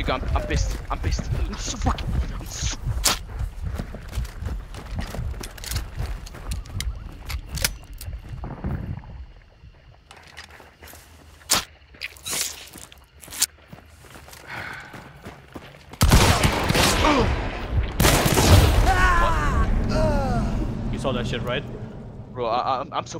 Nigga, I'm, I'm pissed. I'm pissed. I'm so fucking. I'm so. You saw that shit, right? Bro, I, I'm, I'm so